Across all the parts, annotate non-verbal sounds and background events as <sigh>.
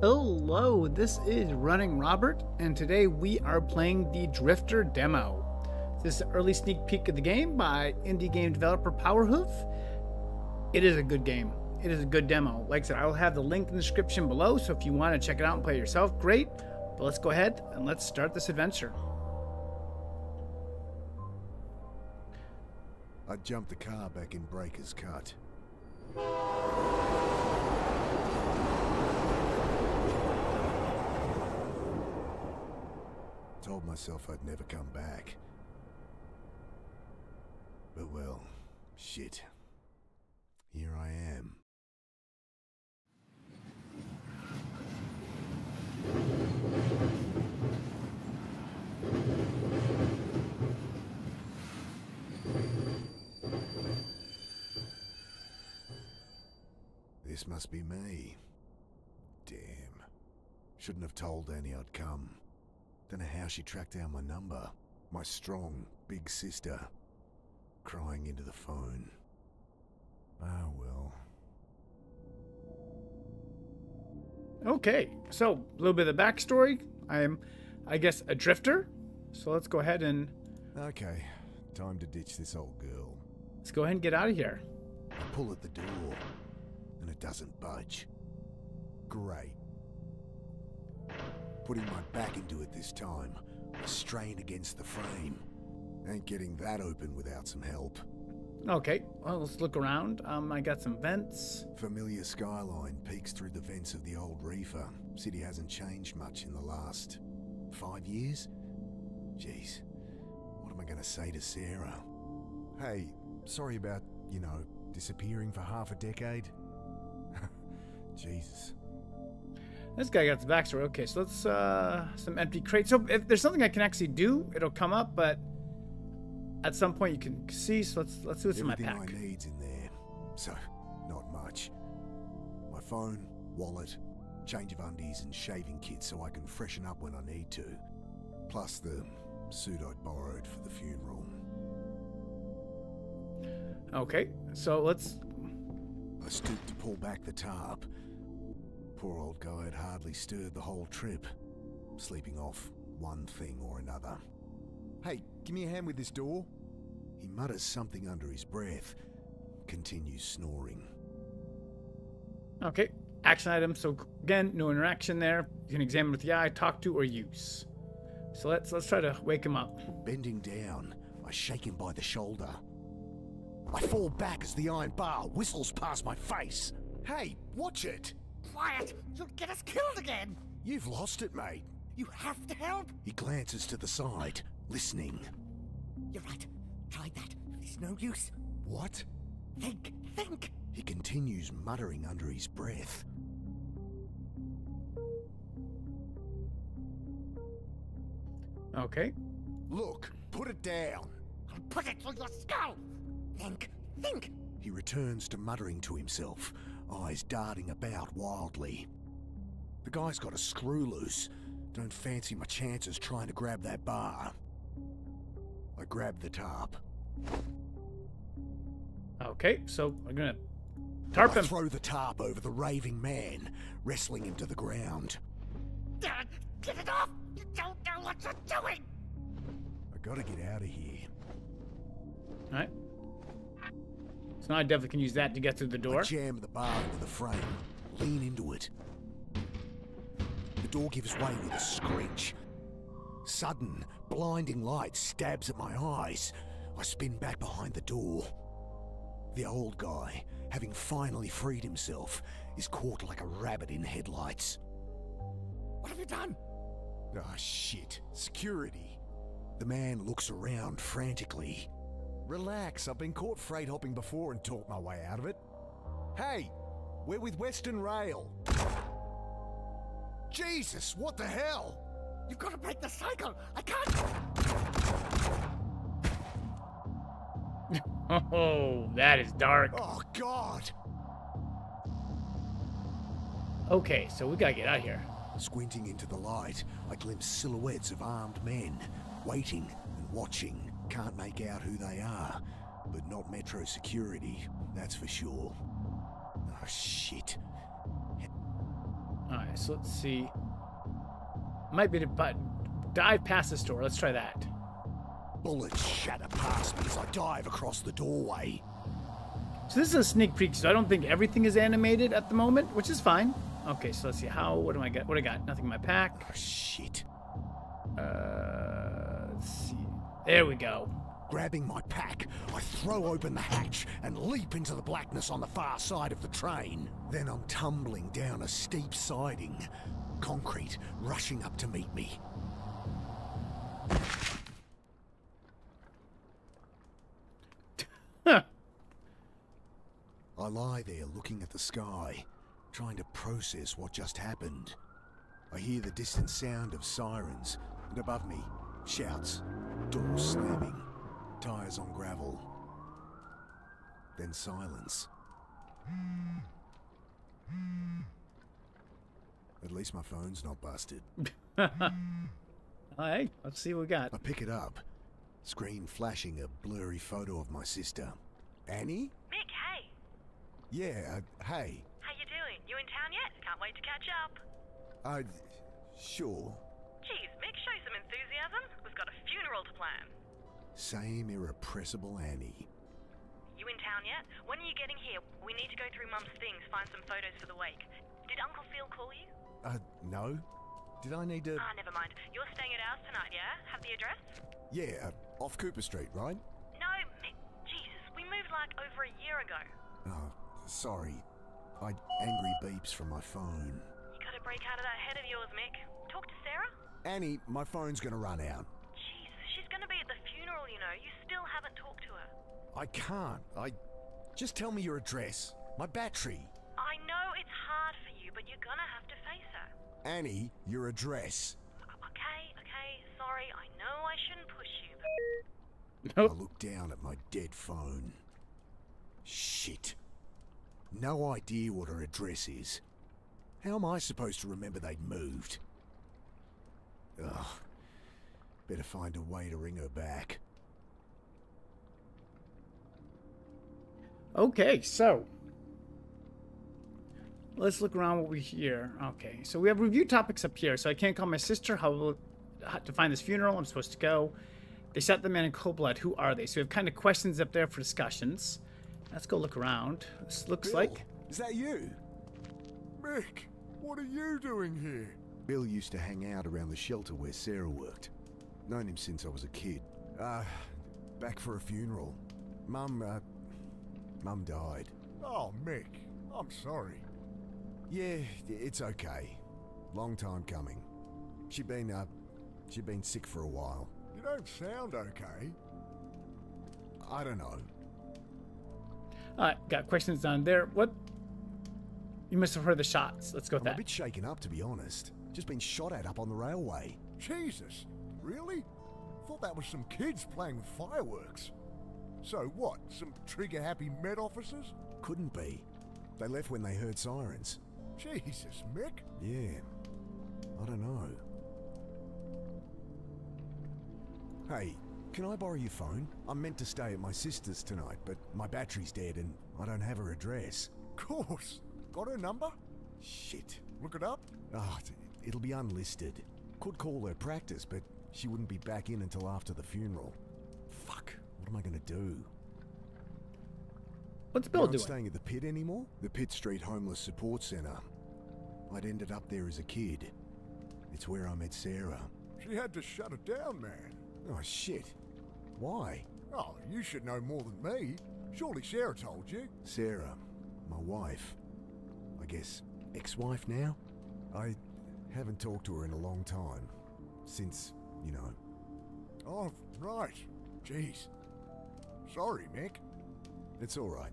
Hello, this is Running Robert, and today we are playing the Drifter demo. This is an early sneak peek of the game by indie game developer Powerhoof. It is a good game. It is a good demo. Like I said, I will have the link in the description below, so if you want to check it out and play it yourself, great. But let's go ahead and let's start this adventure. I jumped the car back in Breaker's Cut. Told myself I'd never come back. But well, shit. Here I am. This must be me. Damn. Shouldn't have told Annie I'd come. Don't know how she tracked down my number. My strong, big sister. Crying into the phone. Ah, well. Okay, so a little bit of the backstory. I'm, I guess, a drifter. So let's go ahead and Okay, time to ditch this old girl. let's go ahead and get out of here. I pull at the door, and it doesn't budge. Great. Putting my back into it this time, I strain against the frame. Ain't getting that open without some help. Okay, well let's look around. Um, I got some vents. Familiar skyline peeks through the vents of the old reefer. City hasn't changed much in the last five years. Jeez, what am I gonna say to Sarah? Hey, sorry about, you know, disappearing for half a decade. <laughs> Jesus. This guy got the backstory. Okay, so let's uh some empty crates. So if there's something I can actually do, it'll come up, but at some point you can see. So let's let's see what's in my Everything pack. I need's in there, so not much. My phone, wallet, change of undies, and shaving kit so I can freshen up when I need to. Plus the suit I'd borrowed for the funeral. Okay, so let's. I stooped to pull back the tarp. Poor old guy had hardly stirred the whole trip, sleeping off one thing or another. Hey, give me a hand with this door. He mutters something under his breath, continues snoring. Okay, action item. So again, no interaction there. You can examine with the eye, talk to, or use. So let's let's try to wake him up. Bending down, I shake him by the shoulder. I fall back as the iron bar whistles past my face. Hey, watch it! Quiet! You'll get us killed again! You've lost it, mate. You have to help! He glances to the side, listening. You're right. Tried that. It's no use. What? Think, think! He continues muttering under his breath. Okay. Look, put it down. I'll put it through your skull! Think, think! He returns to muttering to himself, eyes darting about wildly. The guy's got a screw loose. Don't fancy my chances trying to grab that bar. I grab the tarp. Okay, so I'm gonna tarp I him. throw the tarp over the raving man, wrestling him to the ground. Dad, get it off! You don't know what you're doing! I gotta get out of here. All right. So now I definitely can use that to get through the I door. jam the bar into the frame, lean into it. The door gives way with a screech. Sudden, blinding light stabs at my eyes. I spin back behind the door. The old guy, having finally freed himself, is caught like a rabbit in headlights. What have you done? Ah, shit. Security. The man looks around frantically. Relax, I've been caught freight hopping before and talked my way out of it. Hey, we're with Western Rail. Jesus, what the hell? You've got to break the cycle! I can't! <laughs> Oh, that is dark. Oh, God! Okay, so we gotta get out of here. Squinting into the light, I glimpse silhouettes of armed men, waiting and watching. Can't make out who they are, but not Metro security, that's for sure. Oh, shit. All right, so let's see. Might be to but dive past this door. Let's try that. Bullets shatter past me as I dive across the doorway. So this is a sneak peek, so I don't think everything is animated at the moment, which is fine. Okay, so let's see how. What do I get? What do I got? Nothing in my pack. Oh, shit. There we go. Grabbing my pack, I throw open the hatch and leap into the blackness on the far side of the train. Then I'm tumbling down a steep siding, concrete rushing up to meet me. <laughs> I lie there looking at the sky, trying to process what just happened. I hear the distant sound of sirens, and above me, shouts, doors slamming, tires on gravel. Then silence. At least my phone's not busted. <laughs> Hey, let's see what we got. I pick it up, screen flashing a blurry photo of my sister. Annie? Mick, hey. Yeah, uh, hey. How you doing? You in town yet? Can't wait to catch up. Uh, sure. Geez, Mick, show some enthusiasm. We've a plan. Same irrepressible Annie. You in town yet? When are you getting here? We need to go through Mum's things, find some photos for the wake. Did Uncle Phil call you? Uh, no? Did I need to... Ah, never mind. You're staying at ours tonight, yeah? Have the address? Yeah, uh, off Cooper Street, right? No, Mick. Jesus, we moved like over a year ago. Oh, sorry. I angry beeps from my phone. You gotta break out of that head of yours, Mick. Talk to Sarah? Annie, my phone's gonna run out. Funeral, you still haven't talked to her. I can't. I... Just tell me your address. My battery. I know it's hard for you, but you're gonna have to face her. Annie, your address. Okay, okay, sorry. I know I shouldn't push you, but I look down at my dead phone. Shit. No idea what her address is. How am I supposed to remember they'd moved? Ugh. Better find a way to ring her back. Okay, so let's look around what we hear. Okay, so we have review topics up here. So I can't call my sister. How, will- how to find this funeral? I'm supposed to go. They shot the man in cold blood. Who are they? So we have kind of questions up there for discussions. Let's go look around. This looks like Is that you? Mick, what are you doing here? Bill used to hang out around the shelter where Sarah worked. Known him since I was a kid. Uh, back for a funeral. Mum, uh, Mum died. Oh, Mick, I'm sorry. Yeah, it's okay. Long time coming. She'd been, uh, she'd been sick for a while. You don't sound okay. I don't know. Alright, got questions down there. What? You must have heard the shots. Let's go with I'm a that. bit shaken up, to be honest. Just been shot at up on the railway. Jesus, really? Thought that was some kids playing with fireworks. So what, some trigger-happy Met officers? Couldn't be. They left when they heard sirens. Jesus, Mick. Yeah. I don't know. Hey, can I borrow your phone? I'm meant to stay at my sister's tonight, but my battery's dead and I don't have her address. Course. Got her number? Shit. Look it up? Ah, it'll be unlisted. Could call her practice, but she wouldn't be back in until after the funeral. Fuck. What am I gonna do? What's You Bill aren't doing? staying at the pit anymore? The Pitt Street Homeless Support Centre. I'd ended up there as a kid. It's where I met Sarah. She had to shut it down, man. Oh shit. Why? Oh, you should know more than me. Surely Sarah told you. Sarah, my wife. I guess ex-wife now? I haven't talked to her in a long time. Since, you know. Oh, right. Jeez. Sorry, Mick. It's alright.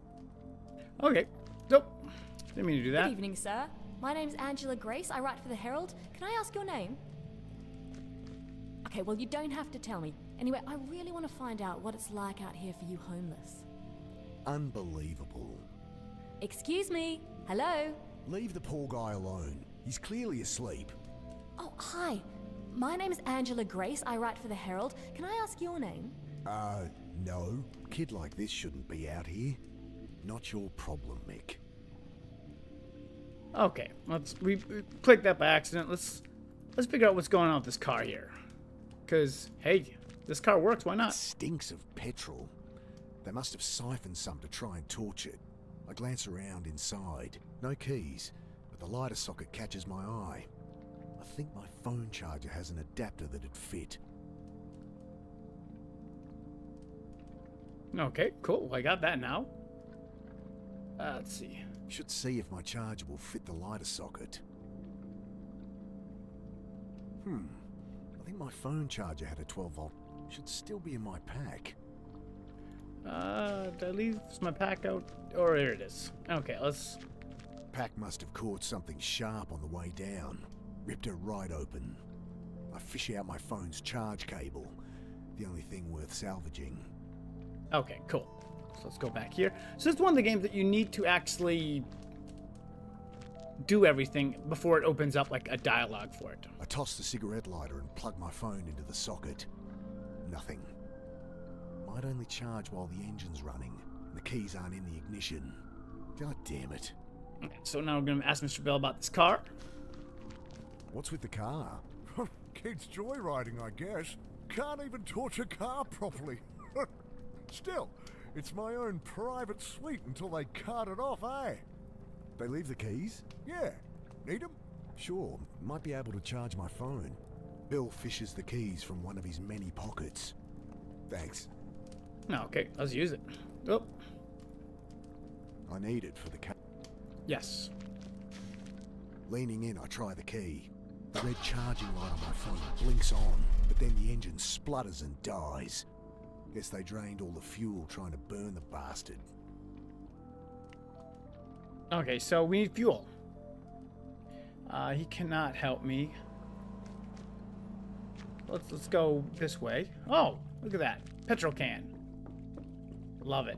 Okay. Nope. Didn't mean to do that. Good evening, sir. My name's Angela Grace. I write for the Herald. Can I ask your name? Okay, well, you don't have to tell me. Anyway, I really want to find out what it's like out here for you homeless. Unbelievable. Excuse me. Hello? Leave the poor guy alone. He's clearly asleep. Oh, hi. My name is Angela Grace. I write for the Herald. Can I ask your name? Uh, no. Kid like this shouldn't be out here. Not your problem, Mick. Okay, let's we, we clicked that by accident. Let's let's figure out what's going on with this car here. Cause hey, this car works. Why not? Stinks of petrol. They must have siphoned some to try and torch it. I glance around inside. No keys, but the lighter socket catches my eye. I think my phone charger has an adapter that'd fit. Okay, cool. I got that now. Uh, let's see. Should see if my charger will fit the lighter socket. Hmm. I think my phone charger had a 12 volt. Should still be in my pack. Uh, did I leave my pack out? Or here it is. Okay, let's. Pack must have caught something sharp on the way down. Ripped it right open. I fish out my phone's charge cable. The only thing worth salvaging. Okay, cool. So let's go back here. So this is one of the games that you need to actually do everything before it opens up like a dialogue for it. I toss the cigarette lighter and plug my phone into the socket. Nothing. Might only charge while the engine's running. and The keys aren't in the ignition. God damn it. Okay, so now we're gonna ask Mr. Bell about this car. What's with the car? <laughs> Kids joyriding, I guess. Can't even torch a car properly. <laughs> Still, it's my own private suite until they cart it off, eh? They leave the keys? Yeah. Need 'em? Sure, might be able to charge my phone. Bill fishes the keys from one of his many pockets. Thanks. No, okay, let's use it. Oh, I need it for the car. yes. Leaning in, I try the key. The red charging light on my phone blinks on, but then the engine splutters and dies. Guess they drained all the fuel trying to burn the bastard. Okay, so we need fuel. Uh, he cannot help me. Let's let's go this way. Oh, look at that petrol can. Love it.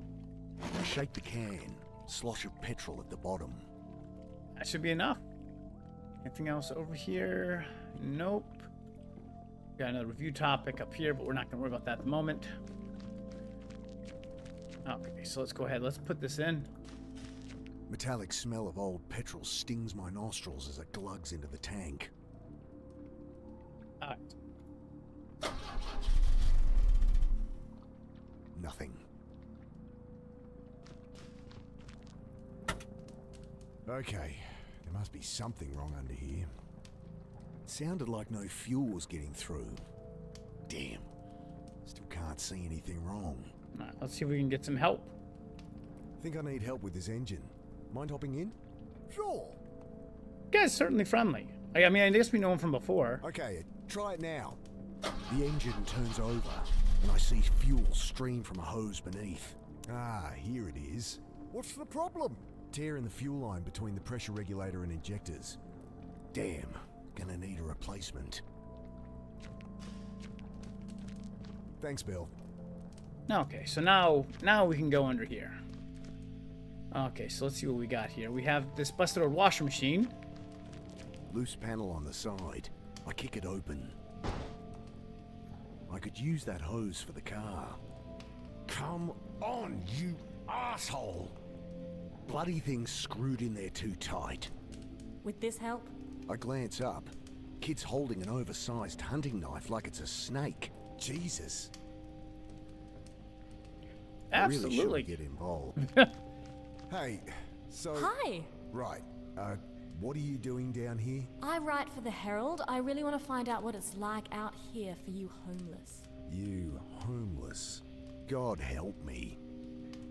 Shake the can, slosh of petrol at the bottom. That should be enough. Anything else over here? Nope. Got another review topic up here, but we're not going to worry about that at the moment. Okay, so let's go ahead. Let's put this in. Metallic smell of old petrol stings my nostrils as it glugs into the tank. All right. Nothing. Okay, there must be something wrong under here. It sounded like no fuel was getting through. Damn. Still can't see anything wrong. Let's see if we can get some help. Think I need help with this engine. Mind hopping in? Sure. guy's certainly friendly. I I mean, I guess we know him from before. Okay, try it now. The engine turns over, and I see fuel stream from a hose beneath. Ah, here it is. What's the problem? Tear in the fuel line between the pressure regulator and injectors. Damn, gonna need a replacement. Thanks, Bill. Okay, so now now we can go under here. Okay, so let's see what we got here. We have this busted old washer machine. Loose panel on the side. I kick it open. I could use that hose for the car. Come on, you asshole! Bloody thing's screwed in there too tight. With this help? I glance up. Kid's holding an oversized hunting knife like it's a snake. Jesus. I really Absolutely. should get involved. <laughs> hey, so Hi! right. Uh, what are you doing down here? I write for the Herald. I really want to find out what it's like out here for you homeless. You homeless. God help me.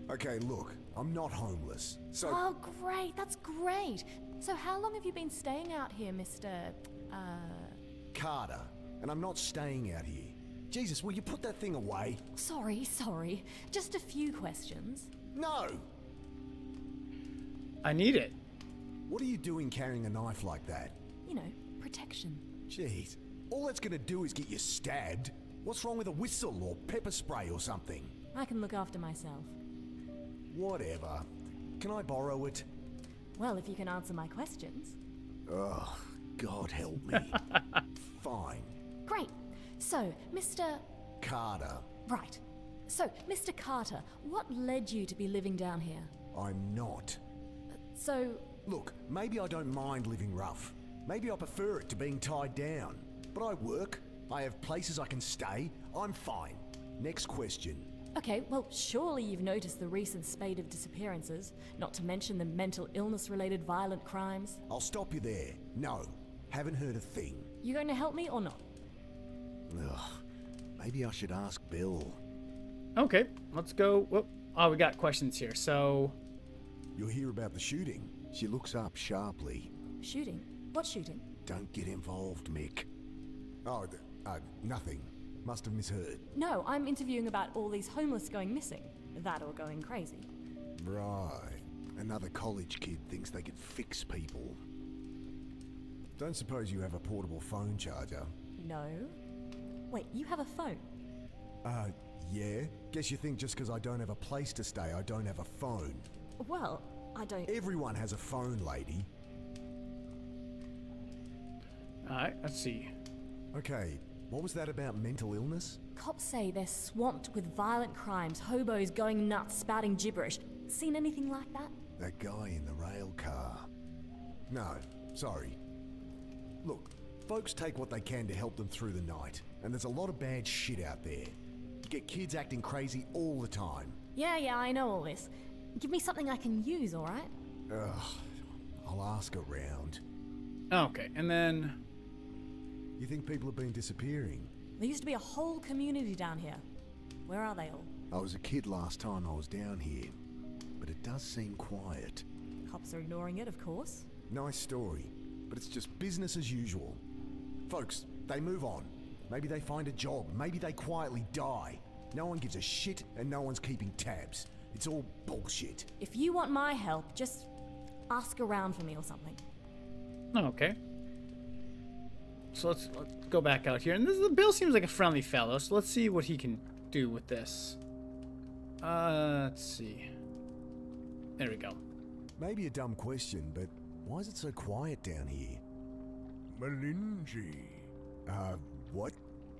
Okay, look, I'm not homeless. So Oh, great. That's great. So, how long have you been staying out here, Mr. Uh. Carter, and I'm not staying out here. Jesus, will you put that thing away? Sorry, sorry. Just a few questions. No! I need it. What are you doing carrying a knife like that? You know, protection. Jeez, all that's gonna do is get you stabbed. What's wrong with a whistle or pepper spray or something? I can look after myself. Whatever. Can I borrow it? Well, if you can answer my questions. Ugh, God help me. <laughs> Fine. Great. So, Mr. Carter, Right. So, Mr. Carter, what led you to be living down here? I'm not. So, Look, maybe I don't mind living rough. Maybe I prefer it to being tied down. But I work, I have places I can stay, I'm fine. Next question. Okay, well, surely you've noticed the recent spate of disappearances, not to mention the mental illness related violent crimes. I'll stop you there. No, haven't heard a thing. You going to help me or not? Ugh, maybe I should ask Bill. Okay, let's go. Whoop. Oh, we got questions here. So, You'll hear about the shooting. She looks up sharply. Shooting? What shooting? Don't get involved, Mick. Oh, th- uh, nothing. Must have misheard. No, I'm interviewing about all these homeless going missing. That or going crazy. Right. Another college kid thinks they can fix people. Don't suppose you have a portable phone charger? No. Wait, you have a phone? Uh, yeah? Guess you think just because I don't have a place to stay, I don't have a phone. Well, I don't. Everyone has a phone, lady. all right, let's see. Okay, what was that about mental illness? Cops say they're swamped with violent crimes, hobos going nuts, spouting gibberish. Seen anything like that? That guy in the rail car. No, sorry. Look, folks take what they can to help them through the night, and there's a lot of bad shit out there. You get kids acting crazy all the time. Yeah, yeah, I know all this. Give me something I can use, alright? Ugh, I'll ask around. Okay, and then You think people have been disappearing? There used to be a whole community down here. Where are they all? I was a kid last time I was down here, but it does seem quiet. Cops are ignoring it, of course. Nice story, but it's just business as usual. Folks, they move on. Maybe they find a job, maybe they quietly die. No one gives a shit and no one's keeping tabs. It's all bullshit. If you want my help, just ask around for me or something. okay. So let's, let's go back out here, and this Bill seems like a friendly fellow. So let's see what he can do with this. Uh, let's see. There we go. Maybe a dumb question, but why is it so quiet down here? Malinji. Uh, what?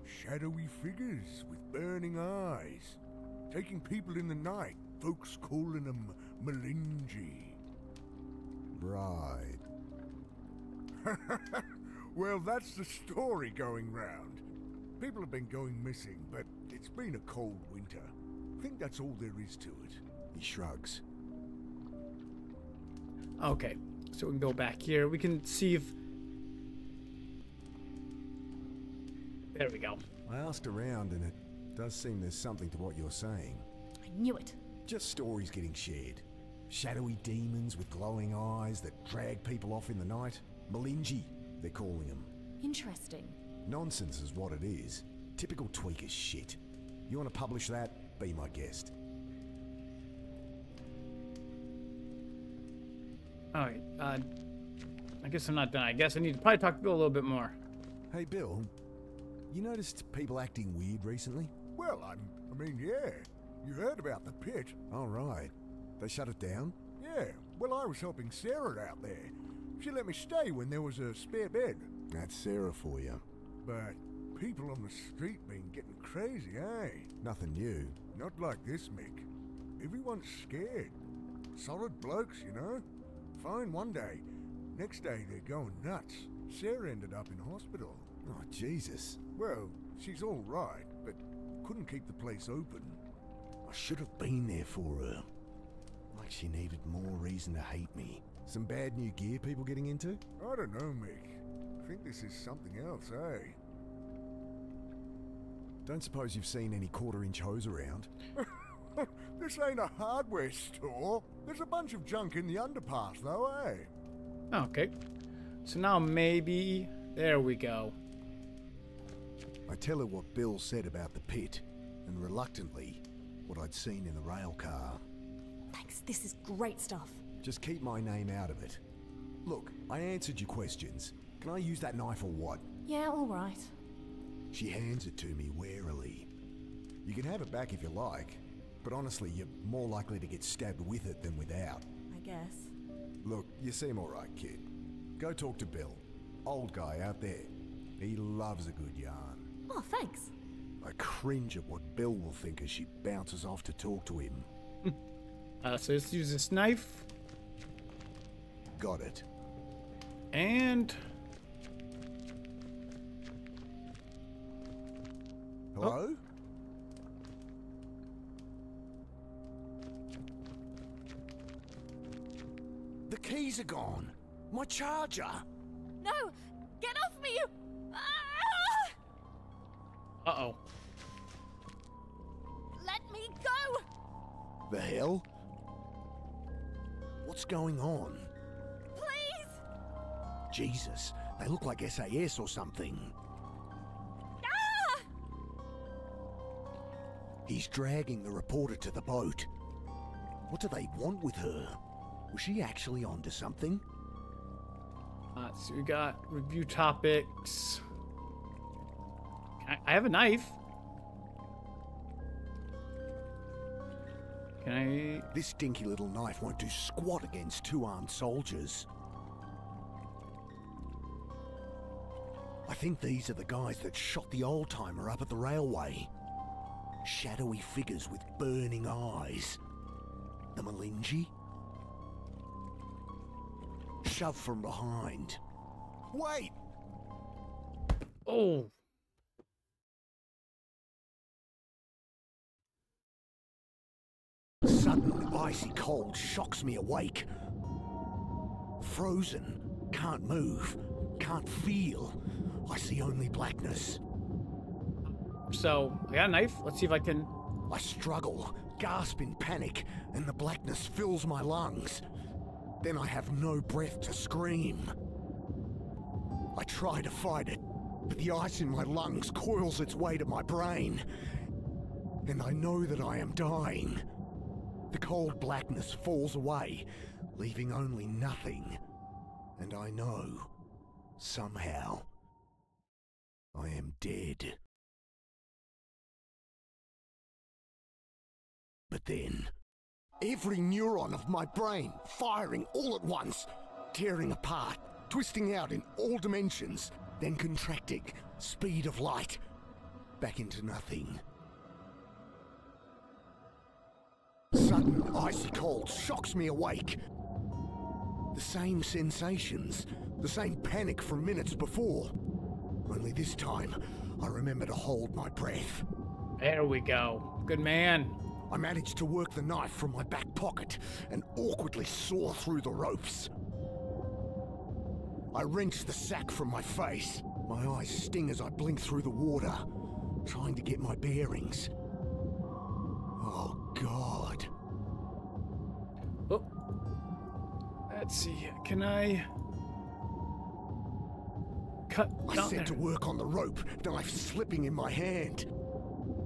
Shadowy figures with burning eyes. Taking people in the night. Folks calling them Malinji. Right. <laughs> Well, that's the story going round. People have been going missing, but it's been a cold winter. I think that's all there is to it. He shrugs. Okay, so we can go back here. We can see if. There we go. I asked around, and it does seem there's something to what you're saying. I knew it. Just stories getting shared. Shadowy demons with glowing eyes that drag people off in the night. Malinji, they're calling them. Interesting. Nonsense is what it is. Typical tweaker shit. You want to publish that? Be my guest. All right. Uh, I guess I'm not done. I guess I need to probably talk to Bill a little bit more. Hey, Bill. You noticed people acting weird recently? Well, I'm, I mean, yeah. You heard about the pit. All right. They shut it down? Yeah, well, I was helping Sarah out there. She let me stay when there was a spare bed. That's Sarah for you. But people on the street been getting crazy, eh? Nothing new. Not like this, Mick. Everyone's scared. Solid blokes, you know? Fine one day. Next day, they're going nuts. Sarah ended up in hospital. Oh, Jesus. Well, she's all right, but couldn't keep the place open. I should have been there for her. Like she needed more reason to hate me. Some bad new gear people getting into? I don't know, Mick. I think this is something else, eh? Don't suppose you've seen any quarter inch hose around? <laughs> this ain't a hardware store. There's a bunch of junk in the underpass, though, eh? Okay. So now maybe. There we go. I tell her what Bill said about the pit, and reluctantly, what I'd seen in the rail car. Thanks, this is great stuff. Just keep my name out of it. Look, I answered your questions. Can I use that knife or what? Yeah, alright. She hands it to me warily. You can have it back if you like, but honestly, you're more likely to get stabbed with it than without. I guess. Look, you seem alright, kid. Go talk to Bill. Old guy out there. He loves a good yarn. Oh, thanks. I cringe at what Bill will think as she bounces off to talk to him. <laughs> Uh, so let's use this knife. got it. And Hello? The keys are gone. My charger. Uh oh. Let me go! The hell? What's going on? Please! Jesus, they look like SAS or something. Ah! He's dragging the reporter to the boat. What do they want with her? Was she actually onto something? Uh, so we got review topics. I, I have a knife. Can I? This stinky little knife won't do squat against two armed soldiers. I think these are the guys that shot the old timer up at the railway. Shadowy figures with burning eyes. The Malinji? Shove from behind. Wait! Oh, Sudden icy cold shocks me awake. Frozen, can't move, can't feel. I see only blackness. so I got a knife. Let's see if I can. I struggle, gasp in panic, and the blackness fills my lungs. Then I have no breath to scream. I try to fight it, but the ice in my lungs coils its way to my brain. And I know that I am dying. The cold blackness falls away, leaving only nothing. And I know, somehow, I am dead. But then, every neuron of my brain firing all at once, tearing apart, twisting out in all dimensions, then contracting, speed of light, back into nothing. Icy cold shocks me awake. The same sensations, the same panic from minutes before. Only this time, I remember to hold my breath. There we go. Good man. I managed to work the knife from my back pocket and awkwardly saw through the ropes. I wrench the sack from my face. My eyes sting as I blink through the water, trying to get my bearings. Oh, God. Let's see. Can I cut I set there? to work on the rope, knife slipping in my hand.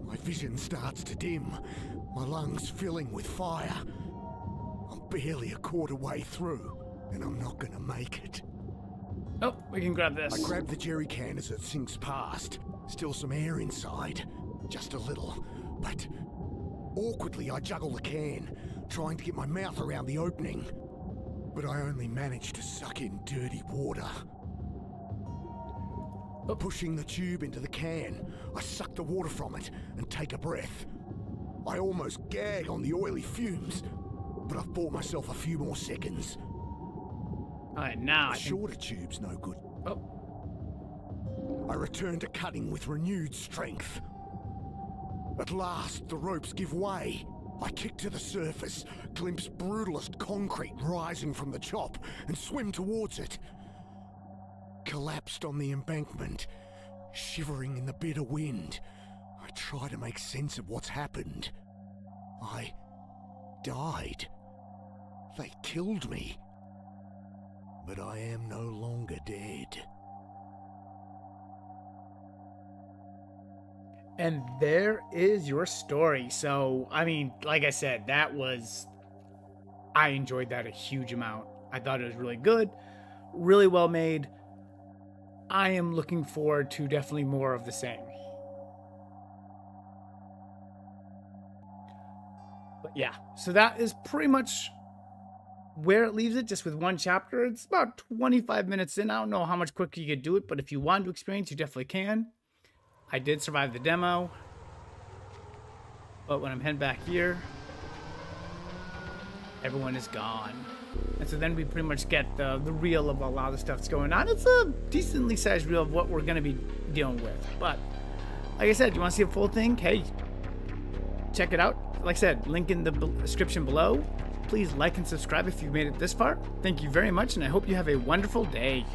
My vision starts to dim, my lungs filling with fire. I'm barely a quarter way through, and I'm not gonna make it. Oh, we can grab this. I grab the jerry can as it sinks past. Still some air inside. Just a little. But awkwardly, I juggle the can, trying to get my mouth around the opening. But I only manage to suck in dirty water. Oh. Pushing the tube into the can, I suck the water from it and take a breath. I almost gag on the oily fumes, but I've bought myself a few more seconds. All right, now the think. shorter tube's no good. Oh, I return to cutting with renewed strength. At last, the ropes give way. I kick to the surface, glimpse brutalist concrete rising from the chop, and swim towards it. Collapsed on the embankment, shivering in the bitter wind, I try to make sense of what's happened. I died. They killed me. But I am no longer dead. And there is your story. So, I mean, like I said, that was. I enjoyed that a huge amount. I thought it was really good, really well made. I am looking forward to definitely more of the same. But yeah, so that is pretty much where it leaves it, just with one chapter. It's about 25 minutes in. I don't know how much quicker you could do it, but if you want to experience, you definitely can. I did survive the demo. But when I'm heading back here, everyone is gone. And so then we pretty much get the, the reel of a lot of the stuff that's going on. It's a decently sized reel of what we're going to be dealing with. But like I said, you want to see a full thing? Hey, check it out. Like I said, link in the description below. Please like and subscribe if you've made it this far. Thank you very much, and I hope you have a wonderful day.